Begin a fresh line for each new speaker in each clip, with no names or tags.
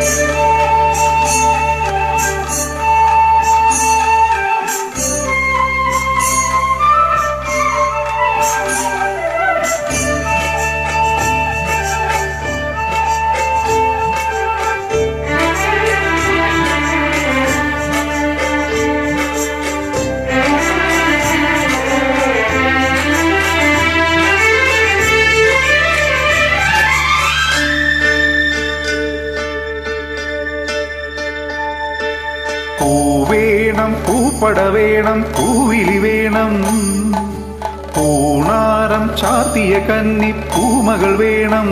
Música പൂവേണം പൂപ്പട വേണം പൂവിലി വേണം പൂണാരം ചാത്തിയ കന്നി പൂമകൾ വേണം.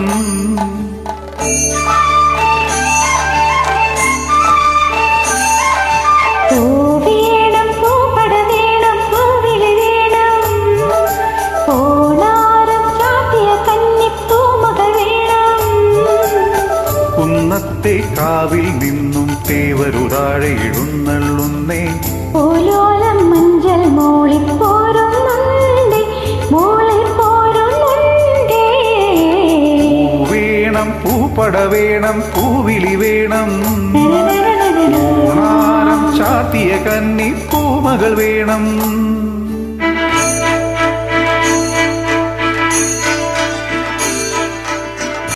കുന്നത്തെ കാവിൽ നിന്നും തേവരുതാഴെ ഇടുന്നള്ളുന്നേ
ഓലോലം മഞ്ചൽ മൂളിപ്പോരുന്നുണ്ട് മൂളിപ്പോരുന്നുണ്ട്
വേണം പൂപ്പട വേണം പൂവിളി വേണം. ചാത്തിയ കന്നി പൂമകൾ വേണം.